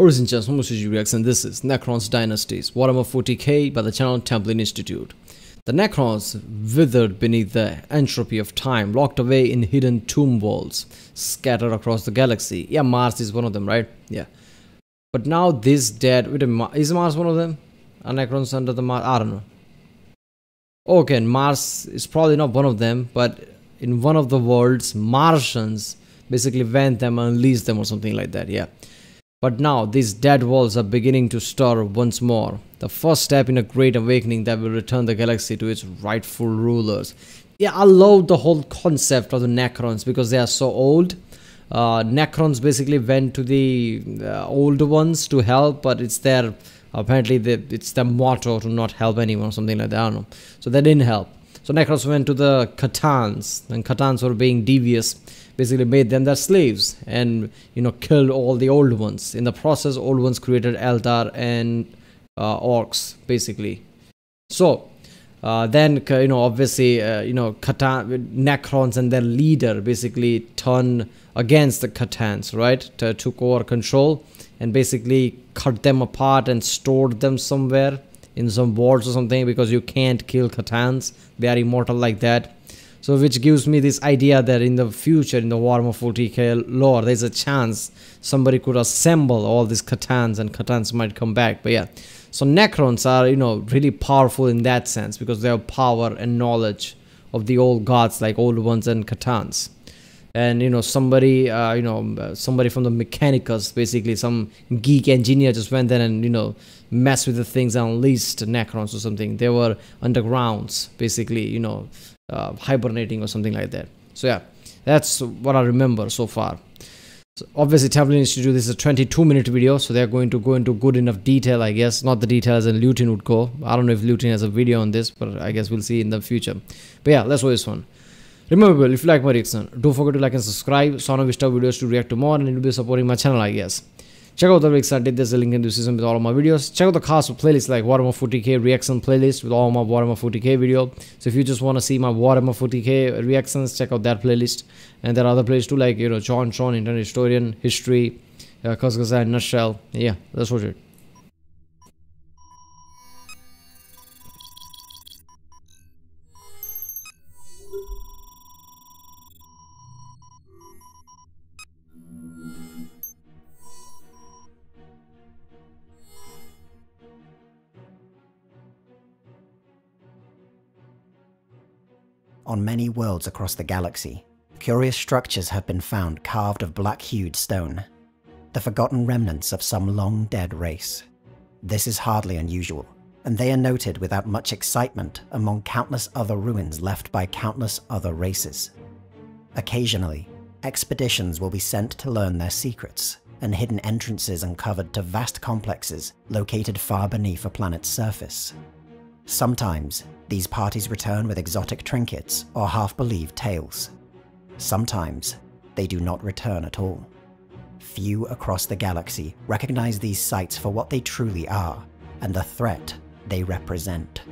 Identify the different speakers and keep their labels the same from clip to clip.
Speaker 1: Origin Chance, Homosuji Reaction, this is Necrons Dynasties, Warhammer 40k by the channel Templin Institute. The Necrons withered beneath the entropy of time, locked away in hidden tomb worlds, scattered across the galaxy. Yeah, Mars is one of them, right? Yeah. But now this dead, wait a minute, is Mars one of them? Are Necrons under the Mars? I don't know. Oh, okay, Mars is probably not one of them, but in one of the worlds, Martians basically vent them and unleashed them or something like that, yeah. But now these dead walls are beginning to stir once more. The first step in a great awakening that will return the galaxy to its rightful rulers. Yeah, I love the whole concept of the Necrons because they are so old. Uh, Necrons basically went to the uh, older ones to help, but it's their apparently it's their motto to not help anyone or something like that. I don't know. So they didn't help. So Necrons went to the C'tans, and C'tans were being devious basically made them their slaves and you know killed all the old ones. In the process old ones created eldar and uh, orcs basically. So uh, then you know obviously uh, you know C'tan necrons and their leader basically turned against the C'tans right? To, took over control and basically cut them apart and stored them somewhere in some vaults or something because you can't kill C'tans they are immortal like that so which gives me this idea that in the future, in the Warhammer 40k lore, there's a chance somebody could assemble all these C'tans and C'tans might come back. But yeah, so Necrons are, you know, really powerful in that sense because they have power and knowledge of the old gods like old ones and C'tans. And, you know, somebody, uh, you know, somebody from the Mechanicus, basically some geek engineer just went there and, you know, messed with the things and unleashed Necrons or something. They were undergrounds, basically, you know, uh, hibernating or something like that. So yeah, that's what I remember so far. So obviously Templin Institute this is a 22 minute video so they're going to go into good enough detail I guess. Not the details as Luetin would go. I don't know if Luetin has a video on this but I guess we'll see in the future. But yeah let's watch this one. Remember if you like my reaction don't forget to like and subscribe. So I know we start videos to react to more and you'll be supporting my channel I guess Check out the links I did. There's a link in the description with all of my videos. Check out the cast of playlists like Warhammer 40k reaction playlist with all my Warhammer 40k video. So if you just want to see my Warhammer 40k reactions, check out that playlist. And there are other playlists too like, you know, JonTron, Internet Historian, History, uh, Kurzgesagt, Nutshell. Yeah, that's what it.
Speaker 2: On many worlds across the galaxy, curious structures have been found carved of black-hued stone, the forgotten remnants of some long-dead race. This is hardly unusual, and they are noted without much excitement among countless other ruins left by countless other races. Occasionally, expeditions will be sent to learn their secrets, and hidden entrances uncovered to vast complexes located far beneath a planet's surface. Sometimes, these parties return with exotic trinkets or half-believed tales. Sometimes, they do not return at all. Few across the galaxy recognize these sites for what they truly are and the threat they represent.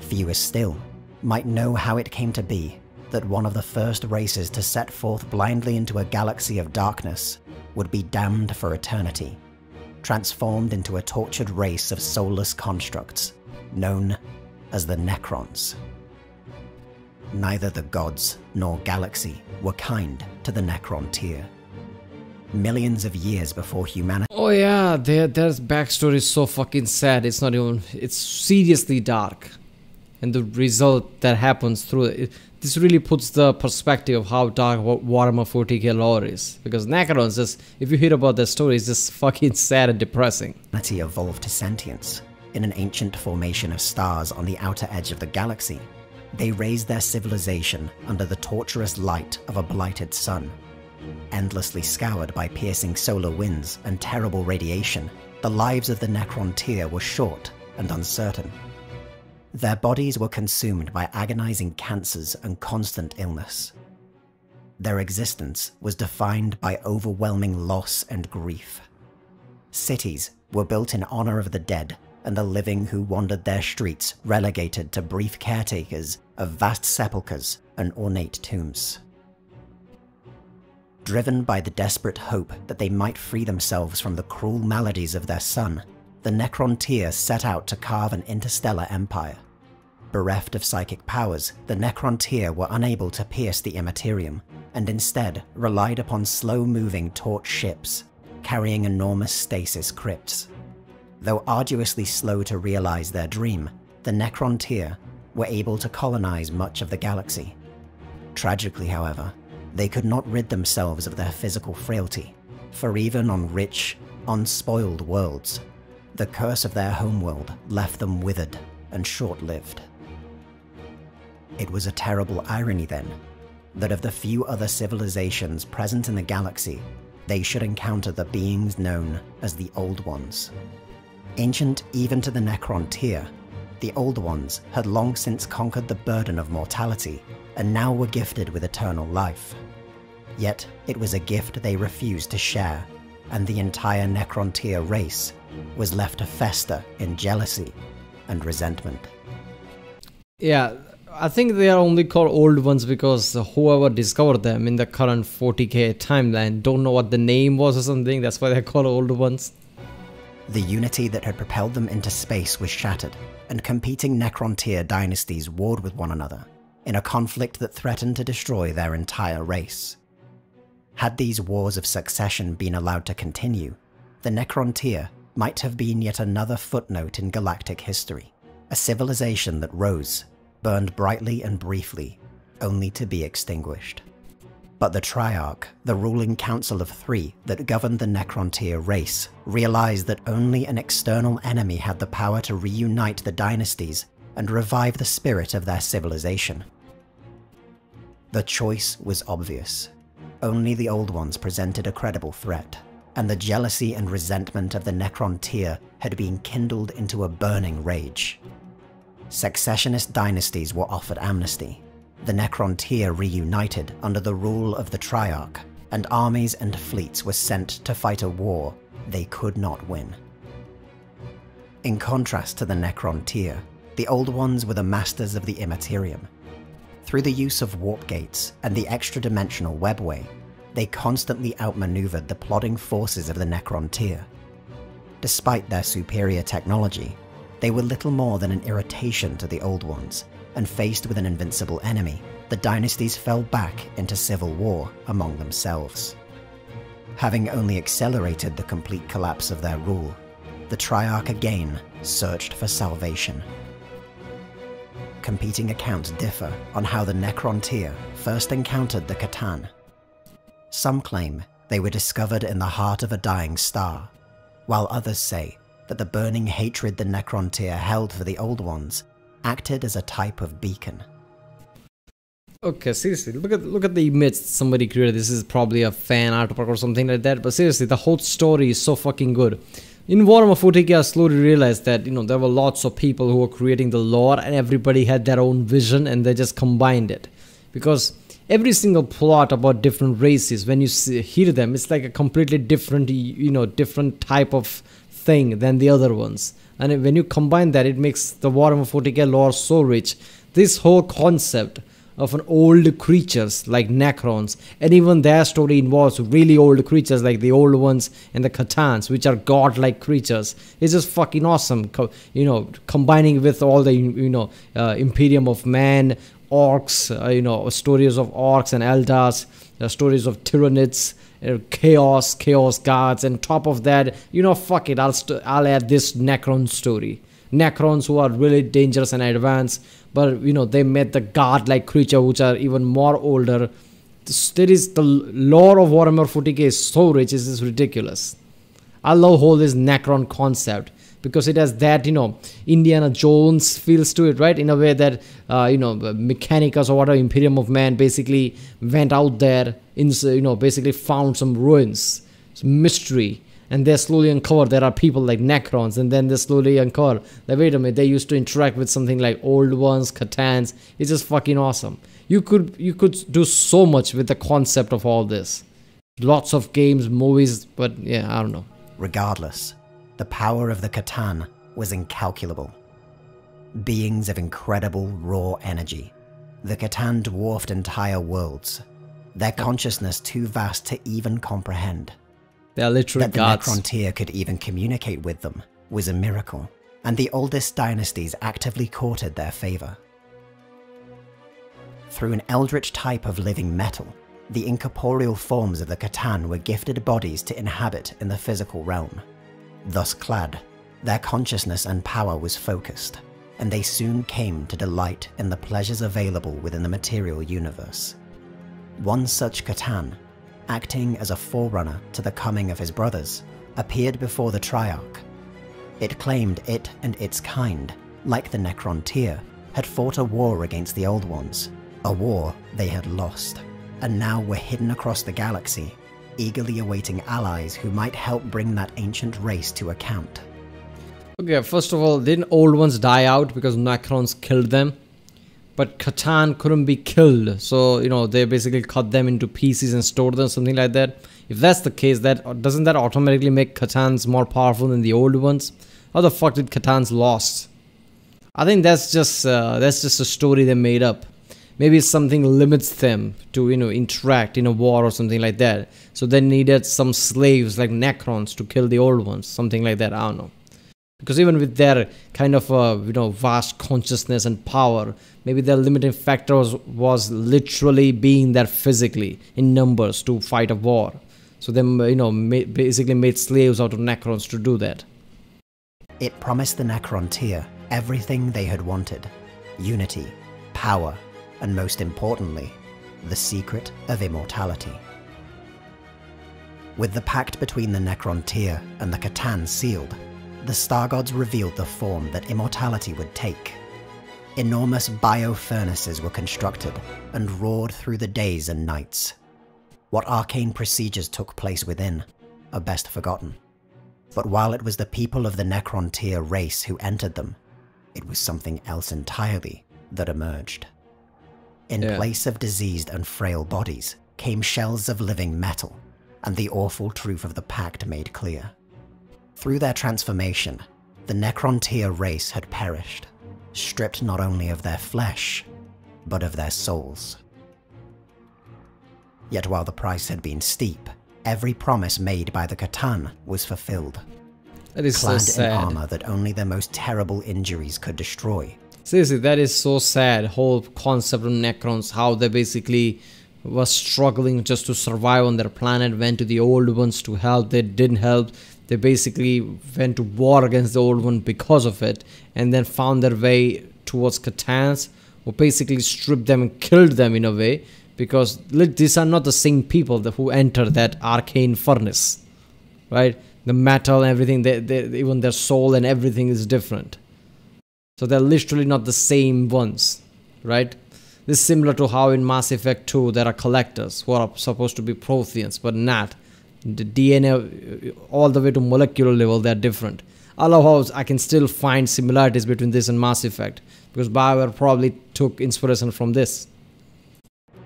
Speaker 2: Fewer still might know how it came to be that one of the first races to set forth blindly into a galaxy of darkness would be damned for eternity, transformed into a tortured race of soulless constructs known as the Necrons. Neither the gods nor galaxy were kind to the Necrontyr. Millions of years before humanity.
Speaker 1: Oh yeah, their their backstory is so fucking sad. It's not even. It's seriously dark, and the result that happens through it. This really puts the perspective of how dark Warhammer 40k lore is. Because Necrons, just if you hear about their story, it's just fucking sad and depressing.
Speaker 2: Evolved to sentience in an ancient formation of stars on the outer edge of the galaxy. They raised their civilization under the torturous light of a blighted sun. Endlessly scoured by piercing solar winds and terrible radiation, the lives of the Necrontyr were short and uncertain. Their bodies were consumed by agonizing cancers and constant illness. Their existence was defined by overwhelming loss and grief. Cities were built in honor of the dead and the living who wandered their streets relegated to brief caretakers of vast sepulchres and ornate tombs. Driven by the desperate hope that they might free themselves from the cruel maladies of their sun, the Necrontyr set out to carve an interstellar empire. Bereft of psychic powers, the Necrontyr were unable to pierce the Immaterium, and instead relied upon slow-moving torch ships, carrying enormous stasis crypts. Though arduously slow to realize their dream, the Necrontyr were able to colonize much of the galaxy. Tragically, however, they could not rid themselves of their physical frailty, for even on rich, unspoiled worlds, the curse of their homeworld left them withered and short-lived. It was a terrible irony then, that of the few other civilizations present in the galaxy, they should encounter the beings known as the Old Ones. Ancient even to the Necrontyr, the Old Ones had long since conquered the burden of mortality and now were gifted with eternal life. Yet it was a gift they refused to share, and the entire Necrontyr race was left to fester in jealousy and resentment.
Speaker 1: Yeah, I think they are only called old ones because whoever discovered them in the current 40k timeline don't know what the name was or something. That's why they're called old ones.
Speaker 2: The unity that had propelled them into space was shattered, and competing Necrontyr dynasties warred with one another in a conflict that threatened to destroy their entire race. Had these wars of succession been allowed to continue, the Necrontyr might have been yet another footnote in galactic history, a civilization that rose, burned brightly and briefly, only to be extinguished. But the Triarch, the ruling council of three that governed the Necrontyr race, realized that only an external enemy had the power to reunite the dynasties and revive the spirit of their civilization. The choice was obvious. Only the Old Ones presented a credible threat, and the jealousy and resentment of the Necrontyr had been kindled into a burning rage. Successionist dynasties were offered amnesty. The Necrontyr reunited under the rule of the Triarch, and armies and fleets were sent to fight a war they could not win. In contrast to the Necrontyr, the Old Ones were the masters of the Immaterium. Through the use of warp gates and the extra-dimensional webway, they constantly outmaneuvered the plodding forces of the Necrontyr. Despite their superior technology, they were little more than an irritation to the Old Ones, and faced with an invincible enemy, the dynasties fell back into civil war among themselves. Having only accelerated the complete collapse of their rule, the Triarch again searched for salvation. Competing accounts differ on how the Necrontyr first encountered the C'tan some claim they were discovered in the heart of a dying star, while others say that the burning hatred the Necrontyr held for the Old Ones acted as a type of beacon.
Speaker 1: Okay, seriously, look at look at the image somebody created. This is probably a fan artwork or something like that. But seriously, the whole story is so fucking good. In Warhammer 40k, I slowly realized that you know there were lots of people who were creating the lore, and everybody had their own vision, and they just combined it. Because every single plot about different races when you see, hear them it's like a completely different you know different type of thing than the other ones and when you combine that it makes the Warhammer 40k lore so rich. This whole concept of an old creatures like Necrons and even their story involves really old creatures like the old ones and the C'tans which are godlike creatures. It's just fucking awesome you know combining with all the you know uh, Imperium of Man orcs, uh, you know, stories of orcs and eldars, the stories of tyranids, uh, chaos, chaos guards, and top of that, you know, fuck it, I'll I'll add this Necron story. Necrons who are really dangerous and advanced, but you know they met the god-like creature which are even more older. There is the lore of Warhammer 40k is so rich, it is ridiculous. I love whole this Necron concept because it has that you know Indiana Jones feels to it, right? In a way that uh, you know Mechanicus or whatever Imperium of Man basically went out there in you know basically found some ruins, some mystery, and they slowly uncover there are people like Necrons, and then they slowly uncover that wait a minute they used to interact with something like old ones, C'tans. It's just fucking awesome. You could you could do so much with the concept of all this. Lots of games, movies, but yeah, I don't know.
Speaker 2: Regardless, the power of the C'tan was incalculable. Beings of incredible raw energy, the C'tan dwarfed entire worlds. their consciousness too vast to even comprehend.
Speaker 1: They are literally
Speaker 2: that the
Speaker 1: gods.
Speaker 2: Necrontyr could even communicate with them was a miracle, and the oldest dynasties actively courted their favor. Through an eldritch type of living metal, the incorporeal forms of the C'tan were gifted bodies to inhabit in the physical realm. Thus clad, their consciousness and power was focused, and they soon came to delight in the pleasures available within the material universe. One such C'tan, acting as a forerunner to the coming of his brothers, appeared before the Triarch. It claimed it and its kind, like the Necrontyr, had fought a war against the Old Ones, a war they had lost, and now were hidden across the galaxy, eagerly awaiting allies who might help bring that ancient race to account.
Speaker 1: Okay, first of all, didn't old ones die out because Necrons killed them? But C'tan couldn't be killed, so you know they basically cut them into pieces and stored them, something like that. If that's the case, that doesn't that automatically make C'tans more powerful than the old ones? How the fuck did C'tans lost? I think that's just uh, that's just a story they made up. Maybe something limits them to you know interact in a war or something like that. So they needed some slaves like Necrons to kill the old ones, something like that. I don't know because even with their kind of uh, you know vast consciousness and power maybe their limiting factor was, literally being there physically in numbers to fight a war so they you know basically made slaves out of necrons to do that
Speaker 2: it promised the necrontyr everything they had wanted unity power and most importantly the secret of immortality with the pact between the necrontyr and the C'tan sealed the star gods revealed the form that immortality would take. Enormous bio-furnaces were constructed and roared through the days and nights. What arcane procedures took place within are best forgotten. But while it was the people of the Necrontyr race who entered them, it was something else entirely that emerged. In yeah. place of diseased and frail bodies came shells of living metal, and the awful truth of the pact made clear. Through their transformation, the Necrontyr race had perished, stripped not only of their flesh, but of their souls. Yet while the price had been steep, every promise made by the C'tan was fulfilled.
Speaker 1: That is
Speaker 2: clad
Speaker 1: so sad.
Speaker 2: in armor that only their most terrible injuries could destroy.
Speaker 1: Seriously, that is so sad. Whole concept of Necrons, how they basically were struggling just to survive on their planet, went to the old ones to help, they didn't help they basically went to war against the old one because of it and then found their way towards C'tans who basically stripped them and killed them in a way because these are not the same people who enter that arcane furnace right the metal everything they, they, even their soul and everything is different so they're literally not the same ones right this is similar to how in mass effect 2 there are collectors who are supposed to be protheans but not the DNA all the way to molecular level they're different. I I can still find similarities between this and Mass Effect because BioWare probably took inspiration from this.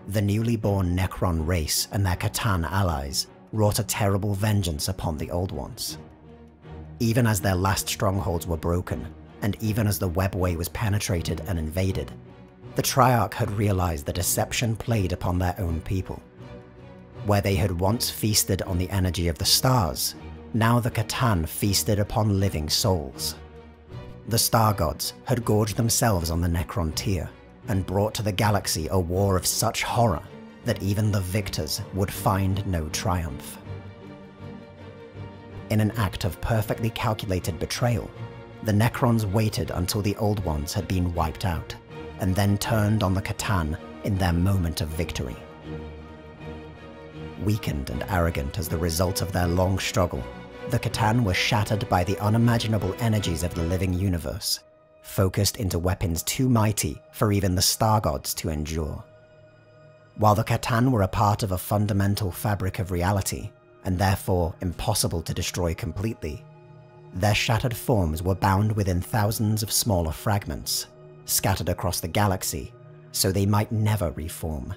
Speaker 2: The newly born Necron race and their C'tan allies wrought a terrible vengeance upon the Old Ones. Even as their last strongholds were broken, and even as the webway was penetrated and invaded, the Triarch had realized the deception played upon their own people. Where they had once feasted on the energy of the stars, now the C'tan feasted upon living souls. The star gods had gorged themselves on the Necrontyr and brought to the galaxy a war of such horror that even the victors would find no triumph. In an act of perfectly calculated betrayal, the Necrons waited until the Old Ones had been wiped out, and then turned on the C'tan in their moment of victory weakened and arrogant as the result of their long struggle, the C'tan were shattered by the unimaginable energies of the living universe, focused into weapons too mighty for even the star gods to endure. While the C'tan were a part of a fundamental fabric of reality, and therefore impossible to destroy completely, their shattered forms were bound within thousands of smaller fragments, scattered across the galaxy, so they might never reform.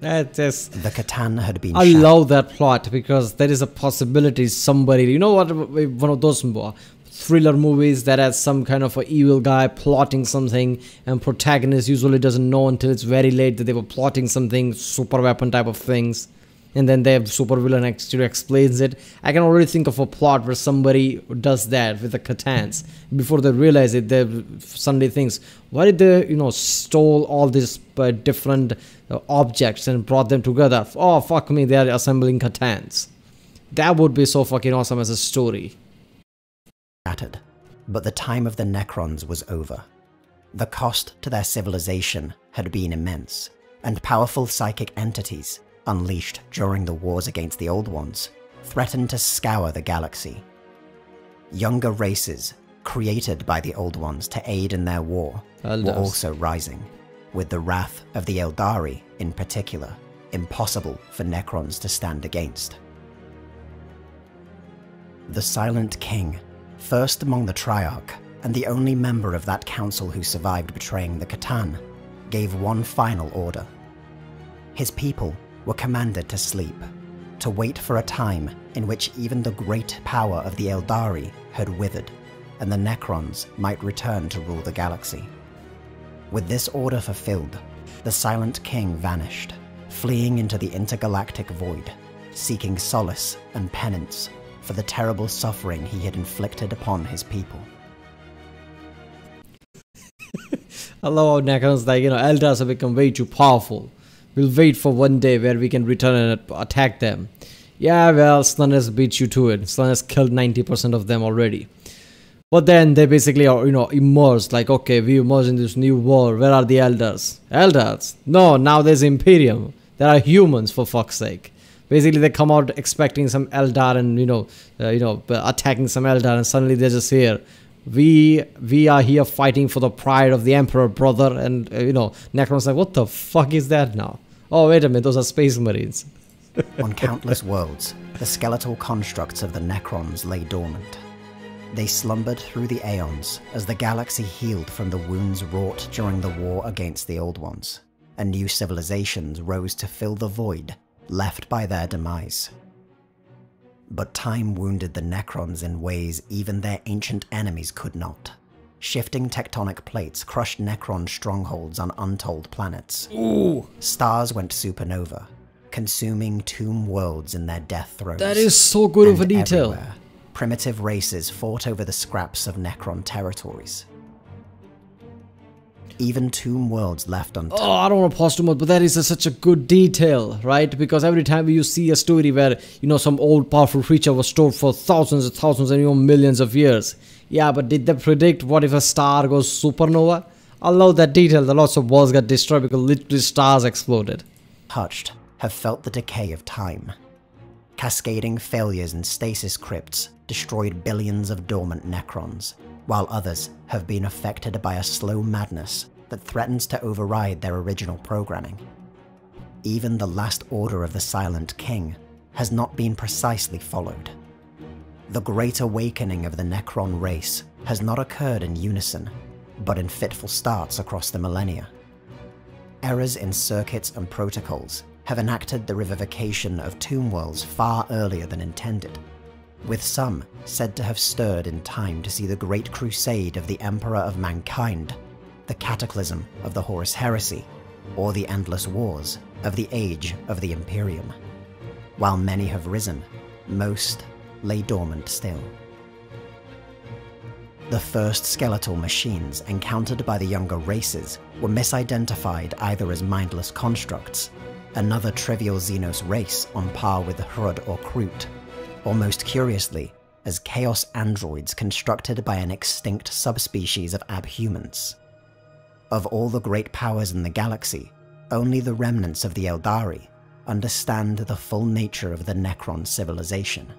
Speaker 1: That is
Speaker 2: the C'tan had been.
Speaker 1: I love that plot because there is a possibility somebody, you know what, one of those thriller movies that has some kind of a evil guy plotting something and protagonist usually doesn't know until it's very late that they were plotting something super weapon type of things and then the super villain actually explains it. I can already think of a plot where somebody does that with the C'tans before they realize it they suddenly thinks why did they you know stole all these uh, different uh, objects and brought them together? Oh fuck me they are assembling C'tans that would be so fucking awesome as a story.
Speaker 2: Shattered, but the time of the Necrons was over. The cost to their civilization had been immense, and powerful psychic entities, unleashed during the wars against the Old Ones, threatened to scour the galaxy. Younger races, created by the Old Ones to aid in their war, were also rising, with the wrath of the Eldari, in particular, impossible for Necrons to stand against. The Silent King first among the Triarch, and the only member of that council who survived betraying the C'tan, gave one final order. His people were commanded to sleep, to wait for a time in which even the great power of the Eldari had withered, and the Necrons might return to rule the galaxy. With this order fulfilled, the Silent King vanished, fleeing into the intergalactic void, seeking solace and penance for the terrible suffering he had inflicted upon his people.
Speaker 1: I love how Necrons like, you know, Eldars have become way too powerful. We'll wait for one day where we can return and attack them. Yeah, well, Slaanesh beat you to it. Slaanesh killed 90% of them already. But then they basically are, you know, immersed. Like, okay, we immersed in this new war. Where are the Eldars? Eldars? No, now there's Imperium. There are humans, for fuck's sake basically they come out expecting some Eldar and you know uh, you know attacking some Eldar and suddenly they're just here we we are here fighting for the pride of the emperor brother and uh, you know Necron's like what the fuck is that now oh wait a minute those are space marines
Speaker 2: on countless worlds the skeletal constructs of the Necrons lay dormant they slumbered through the aeons as the galaxy healed from the wounds wrought during the war against the old ones and new civilizations rose to fill the void left by their demise. But time wounded the Necrons in ways even their ancient enemies could not. Shifting tectonic plates crushed Necron strongholds on untold planets.
Speaker 1: Ooh.
Speaker 2: Stars went supernova, consuming tomb worlds in their death throes.
Speaker 1: That is so good of a detail.
Speaker 2: Primitive races fought over the scraps of Necron territories even tomb worlds left untouched.
Speaker 1: Oh, I don't want to pause too much, but that is a, such a good detail, right? Because every time you see a story where, you know, some old powerful creature was stored for thousands and thousands and even millions of years. Yeah, but did they predict what if a star goes supernova? I love that detail that lots of worlds got destroyed because literally stars exploded.
Speaker 2: Touched, have felt the decay of time. Cascading failures in stasis crypts destroyed billions of dormant necrons, while others have been affected by a slow madness that threatens to override their original programming. Even the last order of the Silent King has not been precisely followed. The great awakening of the Necron race has not occurred in unison, but in fitful starts across the millennia. Errors in circuits and protocols have enacted the revivification of tomb worlds far earlier than intended, with some said to have stirred in time to see the great crusade of the Emperor of Mankind, the cataclysm of the Horus Heresy, or the endless wars of the Age of the Imperium. While many have risen, most lay dormant still. The first skeletal machines encountered by the younger races were misidentified either as mindless constructs, another trivial Xenos race on par with the Hrud or Kroot, or most curiously, as chaos androids constructed by an extinct subspecies of abhumans. Of all the great powers in the galaxy, only the remnants of the Eldari understand the full nature of the Necron civilization.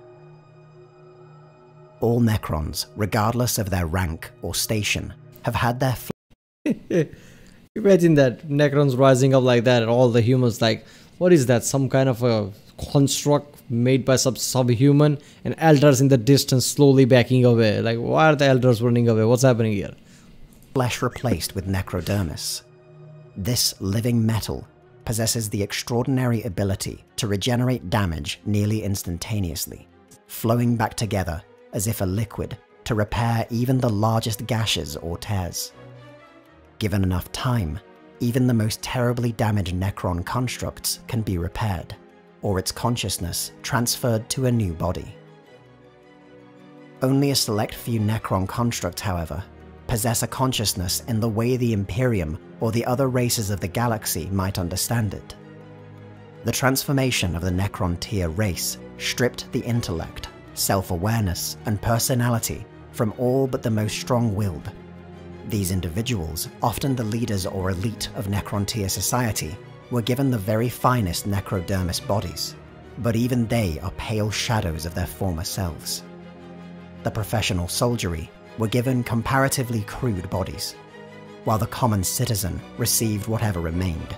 Speaker 2: All Necrons, regardless of their rank or station, have had their.
Speaker 1: Imagine that Necrons rising up like that, and all the humans like, what is that? Some kind of a construct made by some subhuman and elders in the distance slowly backing away. Like, why are the elders running away? What's happening here?
Speaker 2: Flesh replaced with necrodermis. This living metal possesses the extraordinary ability to regenerate damage nearly instantaneously, flowing back together as if a liquid to repair even the largest gashes or tears. Given enough time, even the most terribly damaged Necron constructs can be repaired, or its consciousness transferred to a new body. Only a select few Necron constructs, however, possess a consciousness in the way the Imperium or the other races of the galaxy might understand it. The transformation of the Necrontyr race stripped the intellect, self awareness, and personality from all but the most strong willed. These individuals, often the leaders or elite of Necrontyr society, were given the very finest necrodermis bodies, but even they are pale shadows of their former selves. The professional soldiery were given comparatively crude bodies, while the common citizen received whatever remained.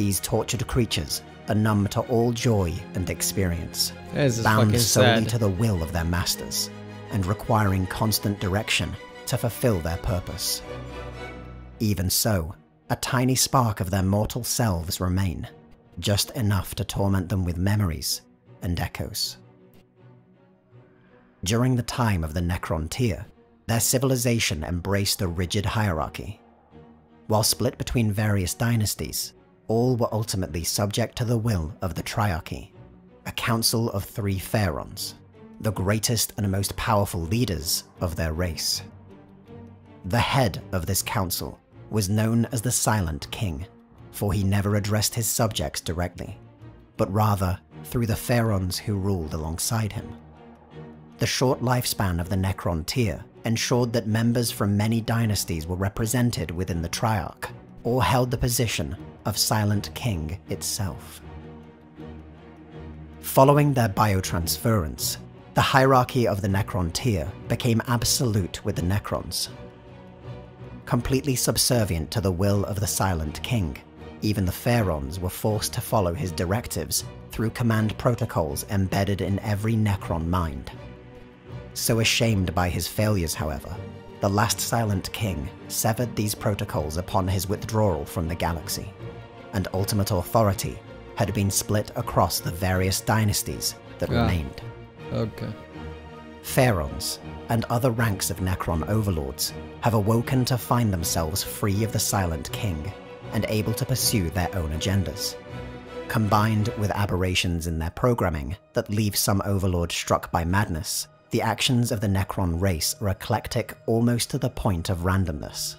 Speaker 2: These tortured creatures are numb to all joy and experience, bound solely
Speaker 1: sad.
Speaker 2: to the will of their masters, and requiring constant direction to fulfill their purpose. Even so, a tiny spark of their mortal selves remain, just enough to torment them with memories and echoes. During the time of the Necrontyr, their civilization embraced a rigid hierarchy. While split between various dynasties, all were ultimately subject to the will of the Triarchy, a council of three Phaerons, the greatest and most powerful leaders of their race. The head of this council was known as the Silent King, for he never addressed his subjects directly, but rather through the Phaerons who ruled alongside him. The short lifespan of the Necrontyr ensured that members from many dynasties were represented within the Triarch, or held the position of Silent King itself. Following their biotransference, the hierarchy of the Necrontyr became absolute with the Necrons. Completely subservient to the will of the Silent King, even the Phaerons were forced to follow his directives through command protocols embedded in every Necron mind. So ashamed by his failures, however, the last Silent King severed these protocols upon his withdrawal from the galaxy, and ultimate authority had been split across the various dynasties that
Speaker 1: Ah.
Speaker 2: remained.
Speaker 1: Okay.
Speaker 2: Phaerons and other ranks of Necron overlords have awoken to find themselves free of the Silent King and able to pursue their own agendas. Combined with aberrations in their programming that leave some overlords struck by madness, the actions of the Necron race are eclectic almost to the point of randomness.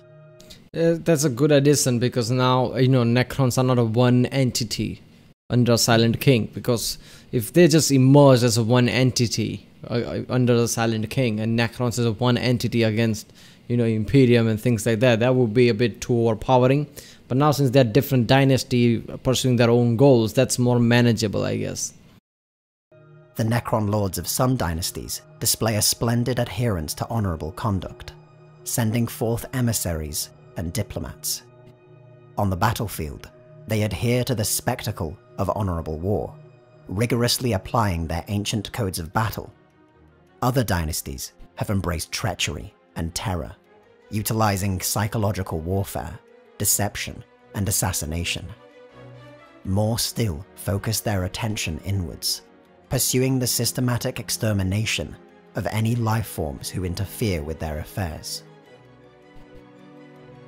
Speaker 1: Uh, that's a good addition because now you know Necrons are not a one entity under Silent King because if they just emerge as a one entity uh, uh, under the Silent King and Necrons as a one entity against you know Imperium and things like that, that would be a bit too overpowering. But now since they're different dynasty pursuing their own goals, that's more manageable, I guess.
Speaker 2: The Necron lords of some dynasties display a splendid adherence to honorable conduct, sending forth emissaries and diplomats. On the battlefield, they adhere to the spectacle of honorable war, rigorously applying their ancient codes of battle. Other dynasties have embraced treachery and terror, utilizing psychological warfare, deception, and assassination. More still focus their attention inwards, pursuing the systematic extermination of any life forms who interfere with their affairs.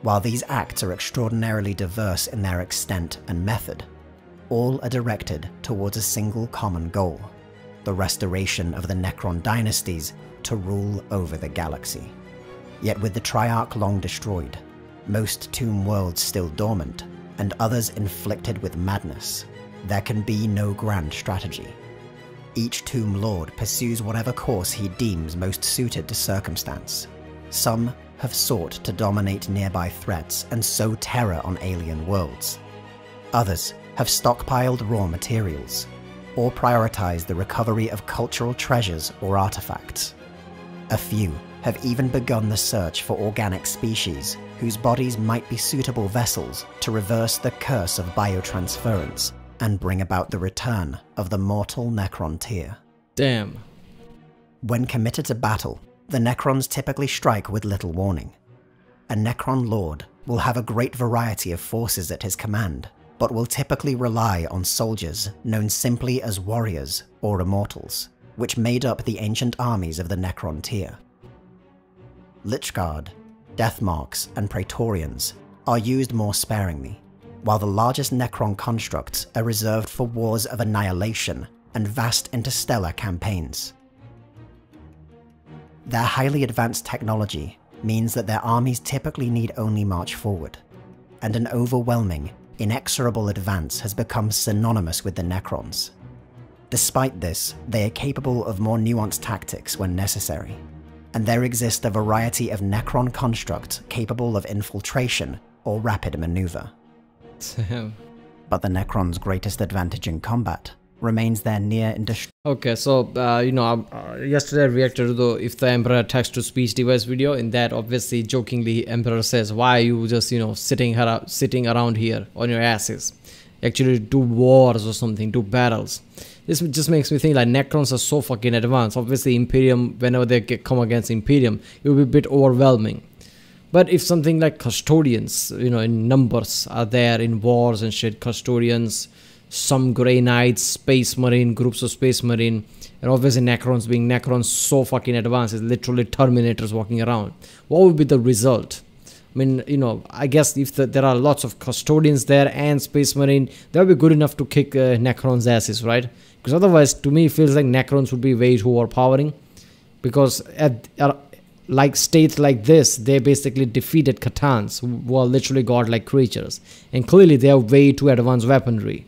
Speaker 2: While these acts are extraordinarily diverse in their extent and method, all are directed towards a single common goal the restoration of the Necron dynasties to rule over the galaxy. Yet, with the Triarch long destroyed, most tomb worlds still dormant, and others inflicted with madness, there can be no grand strategy. Each tomb lord pursues whatever course he deems most suited to circumstance. Some have sought to dominate nearby threats and sow terror on alien worlds. Others have stockpiled raw materials, or prioritized the recovery of cultural treasures or artifacts. A few have even begun the search for organic species whose bodies might be suitable vessels to reverse the curse of biotransference and bring about the return of the mortal Necrontyr.
Speaker 1: Damn.
Speaker 2: When committed to battle, the Necrons typically strike with little warning. A Necron Lord will have a great variety of forces at his command, but will typically rely on soldiers known simply as warriors or immortals, which made up the ancient armies of the Necrontyr. Lychguard, Deathmarks, and Praetorians are used more sparingly, while the largest Necron constructs are reserved for wars of annihilation and vast interstellar campaigns. Their highly advanced technology means that their armies typically need only march forward, and an overwhelming, inexorable advance has become synonymous with the Necrons. Despite this, they are capable of more nuanced tactics when necessary, and there exist a variety of Necron constructs capable of infiltration or rapid maneuver. But the Necron's greatest advantage in combat remains their near indestructible.
Speaker 1: Okay, so uh, you know, uh, yesterday I reacted to the if the Emperor text to speech device video. In that, obviously, jokingly, Emperor says, "Why are you just you know sitting here, sitting around here on your asses? Actually, do wars or something, do battles." This just makes me think like Necrons are so fucking advanced. Obviously, Imperium, whenever they get, come against Imperium, it will be a bit overwhelming. But if something like custodians, you know, in numbers are there in wars and shit, custodians, some Grey Knights, Space Marine, groups of Space Marine, and obviously Necrons being Necrons so fucking advanced, it's literally Terminators walking around. What would be the result? I mean, you know, I guess if the, there are lots of custodians there and Space Marine, that would be good enough to kick uh, Necrons' asses, right? Because otherwise, to me, it feels like Necrons would be way too overpowering. Because at, at like states like this, they basically defeated C'tans, who are literally godlike creatures. And clearly, they have way too advanced weaponry,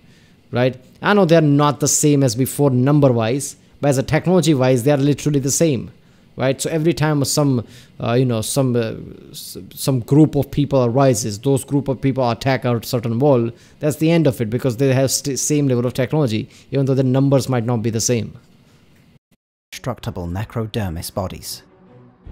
Speaker 1: right? I know they're not the same as before number-wise, but as a technology-wise, they are literally the same right so every time some uh, you know some uh, some group of people arises those group of people attack a certain wall that's the end of it because they have same level of technology even though the numbers might not be the same
Speaker 2: destructible necrodermis bodies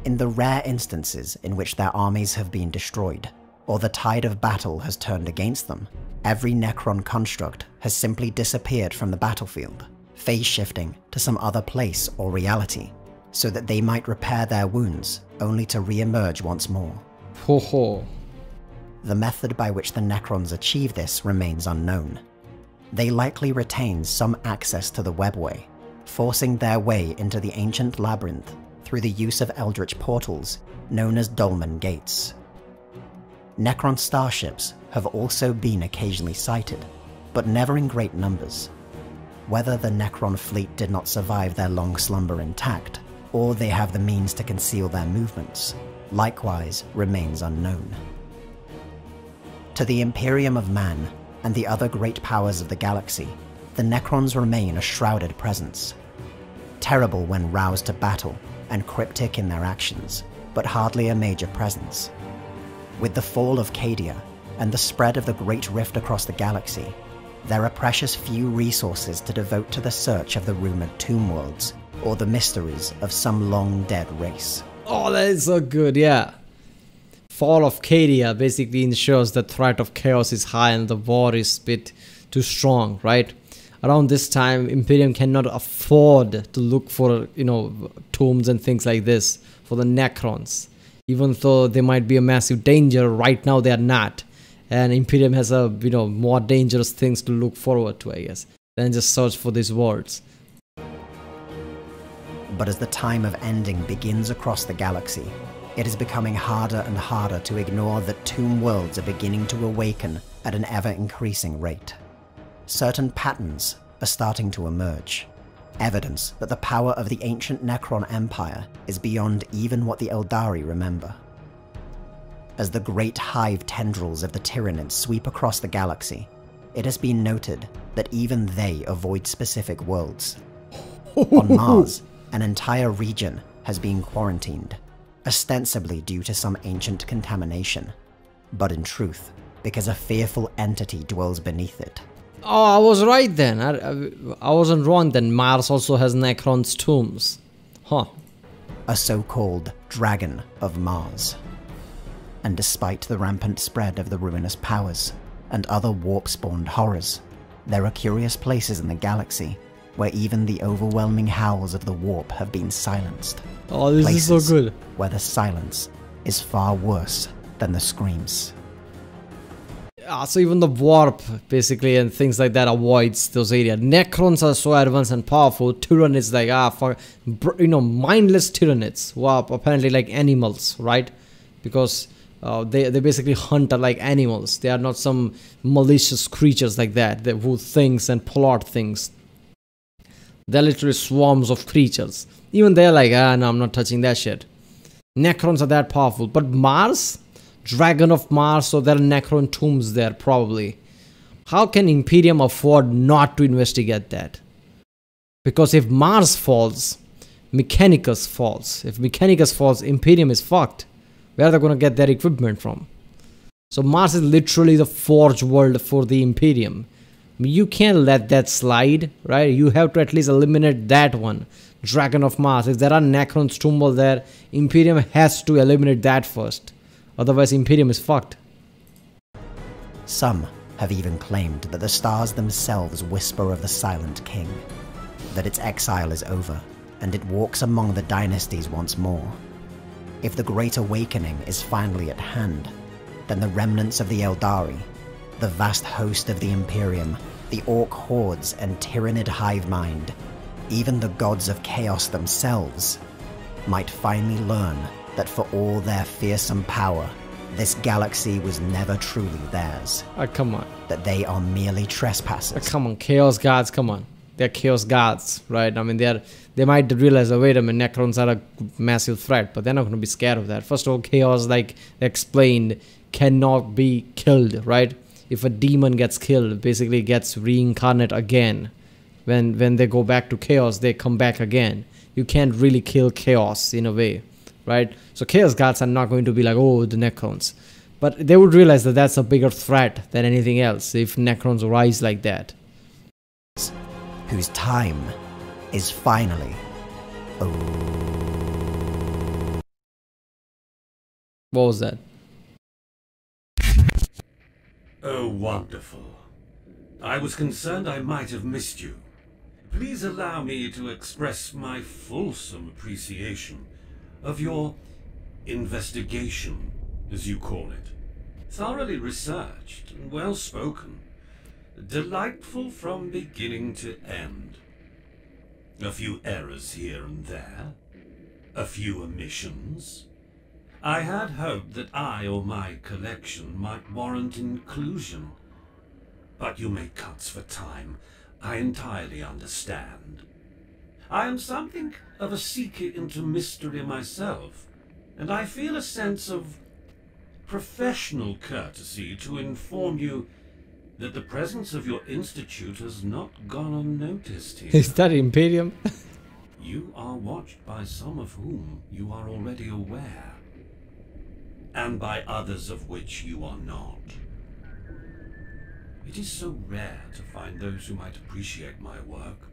Speaker 2: in the rare instances in which their armies have been destroyed or the tide of battle has turned against them every necron construct has simply disappeared from the battlefield phase shifting to some other place or reality so that they might repair their wounds, only to re-emerge once more.
Speaker 1: Ho ho.
Speaker 2: The method by which the Necrons achieve this remains unknown. They likely retain some access to the webway, forcing their way into the ancient labyrinth through the use of eldritch portals known as Dolmen Gates. Necron starships have also been occasionally sighted, but never in great numbers. Whether the Necron fleet did not survive their long slumber intact or they have the means to conceal their movements, likewise remains unknown. To the Imperium of Man and the other great powers of the galaxy, the Necrons remain a shrouded presence. Terrible when roused to battle and cryptic in their actions, but hardly a major presence. With the fall of Cadia and the spread of the Great Rift across the galaxy, there are precious few resources to devote to the search of the rumored tomb worlds or the mysteries of some long dead race.
Speaker 1: Oh, that is so good, yeah. Fall of Cadia basically ensures the threat of chaos is high and the war is bit too strong, right? Around this time, Imperium cannot afford to look for, you know, tombs and things like this for the Necrons. Even though they might be a massive danger, right now they are not. And Imperium has a, you know, more dangerous things to look forward to, I guess, than just search for these words.
Speaker 2: But as the time of ending begins across the galaxy, it is becoming harder and harder to ignore that tomb worlds are beginning to awaken at an ever increasing rate. Certain patterns are starting to emerge, evidence that the power of the ancient Necron Empire is beyond even what the Eldari remember. As the great hive tendrils of the Tyranids sweep across the galaxy, it has been noted that even they avoid specific worlds. On Mars, an entire region has been quarantined, ostensibly due to some ancient contamination, but in truth, because a fearful entity dwells beneath it.
Speaker 1: Oh, I was right then. I, I, I wasn't wrong then. Mars also has Necron's tombs. Huh.
Speaker 2: A so-called Dragon of Mars. And despite the rampant spread of the ruinous powers and other warp-spawned horrors, there are curious places in the galaxy where even the overwhelming howls of the warp have been silenced.
Speaker 1: Oh, this Places is so good.
Speaker 2: Where the silence is far worse than the screams.
Speaker 1: Uh, so even the warp basically and things like that avoids those areas. Necrons are so advanced and powerful. Tyranids like ah, for, you know, mindless Tyranids are apparently like animals, right? Because uh, they they basically hunt like animals. They are not some malicious creatures like that, that who thinks and plot things. They're literally swarms of creatures. Even they're like, ah, no, I'm not touching that shit. Necrons are that powerful, but Mars Dragon of Mars, so there are Necron tombs there probably. How can Imperium afford not to investigate that? Because if Mars falls, Mechanicus falls. If Mechanicus falls, Imperium is fucked. Where are they going to get their equipment from? So Mars is literally the forge world for the Imperium. You can't let that slide, right? You have to at least eliminate that one. Dragon of Mars. If there are Necrons tomb there, Imperium has to eliminate that first. Otherwise, Imperium is fucked.
Speaker 2: Some have even claimed that the stars themselves whisper of the Silent King, that its exile is over, and it walks among the dynasties once more. If the Great Awakening is finally at hand, then the remnants of the Aeldari, the vast host of the Imperium, the Ork hordes and Tyranid hive mind, even the gods of chaos themselves, might finally learn that for all their fearsome power, this galaxy was never truly theirs.
Speaker 1: Oh, come on.
Speaker 2: That they are merely trespassers.
Speaker 1: Oh, come on, Chaos Gods, come on. They're Chaos Gods, right? I mean, they're they might realize, oh, wait a minute, Necrons are a massive threat, but they're not going to be scared of that. First of all, Chaos, like explained, cannot be killed, right? If a demon gets killed, basically gets reincarnate again. When when they go back to Chaos, they come back again. You can't really kill Chaos in a way right? So Chaos Gods are not going to be like, oh, the Necrons. But they would realize that that's a bigger threat than anything else if Necrons rise like that.
Speaker 2: Whose time is finally over.
Speaker 1: What was that?
Speaker 3: Oh, wonderful. I was concerned I might have missed you. Please allow me to express my fulsome appreciation of your investigation, as you call it. Thoroughly researched and well spoken. Delightful from beginning to end. A few errors here and there. A few omissions. I had hoped that I or my collection might warrant inclusion. But you make cuts for time. I entirely understand. I am something of a seeker into mystery myself, and I feel a sense of professional courtesy to inform you that the presence of your institute has not gone unnoticed here.
Speaker 1: Is that Imperium?
Speaker 3: you are watched by some of whom you are already aware, and by others of which you are not. It is so rare to find those who might appreciate my work.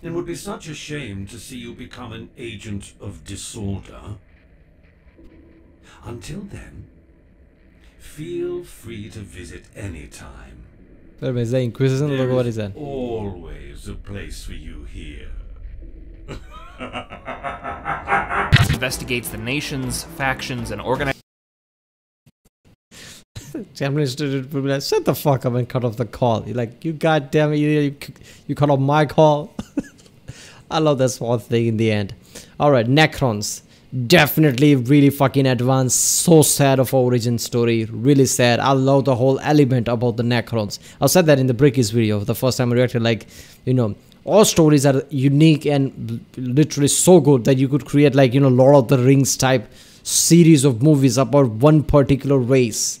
Speaker 3: It would be such a shame to see you become an agent of disorder. Until then, feel free to visit any time.
Speaker 1: Wait is that Inquisition? Look what is that?
Speaker 3: Always a place for you here.
Speaker 4: Investigates the nations, factions, and organizations.
Speaker 1: German Institute would be like, the fuck up and cut off the call. You're like, you goddamn it, you, you, you cut off my call. I love that small thing in the end. Alright, Necrons. Definitely really fucking advanced. So sad of origin story. Really sad. I love the whole element about the Necrons. I said that in the Bricky's video the first time I reacted. Like, you know, all stories are unique and literally so good that you could create like, you know, Lord of the Rings type series of movies about one particular race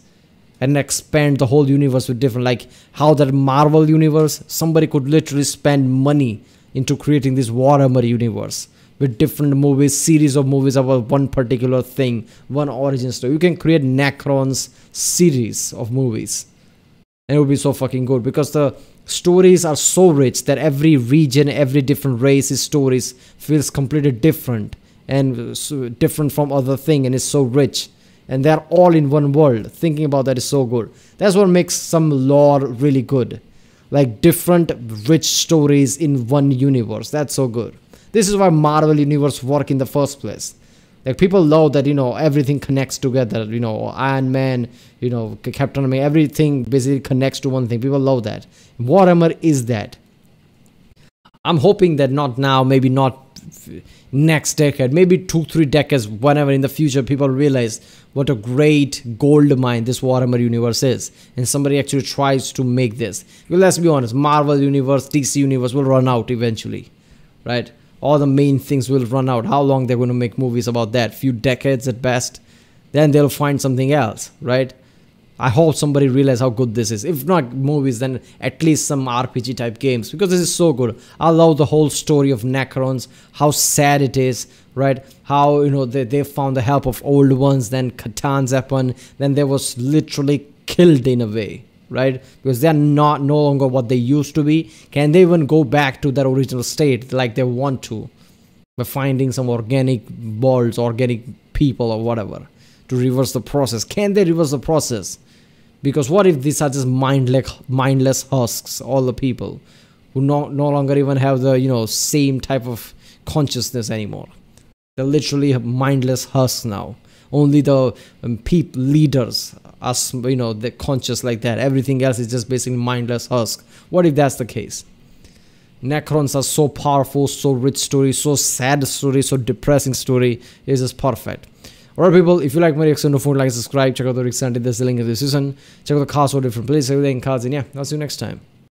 Speaker 1: and expand the whole universe with different like how that marvel universe somebody could literally spend money into creating this warhammer universe with different movies series of movies about one particular thing one origin story. You can create necrons series of movies. And it would be so fucking good because the stories are so rich that every region every different race's stories feels completely different and different from other thing and it's so rich and they're all in one world. Thinking about that is so good. That's what makes some lore really good. Like different rich stories in one universe. That's so good. This is why Marvel Universe work in the first place. Like people love that you know everything connects together. You know Iron Man, you know Captain America, everything basically connects to one thing. People love that. Warhammer is that. I'm hoping that not now, maybe not next decade, maybe two, three decades, whenever in the future, people realize what a great gold mine this Warhammer universe is, and somebody actually tries to make this. Well, let's be honest, Marvel universe, DC universe will run out eventually, right? all the main things will run out. How long they're going to make movies about that? Few decades at best. Then they'll find something else right i hope somebody realize how good this is. If not movies then at least some rpg type games because this is so good. I love the whole story of necrons how sad it is right? How you know they, they found the help of old ones then C'tan Xepen then they was literally killed in a way right? Because they're not no longer what they used to be. Can they even go back to their original state like they want to? By finding some organic balls organic people or whatever to reverse the process. Can they reverse the process because what if these are just mindless mindless husks all the people who no, no longer even have the you know same type of consciousness anymore? They're literally mindless husks now. Only the um, people leaders us you know they're conscious like that. Everything else is just basically mindless husk. What if that's the case? Necrons are so powerful so rich story so sad story so depressing story. Is just perfect Alright people, if you like my reaction, don't forget to like and subscribe. Check out the Sandy, there's the link in the description. Check out the cast for different places, everything cards, and yeah, I'll see you next time.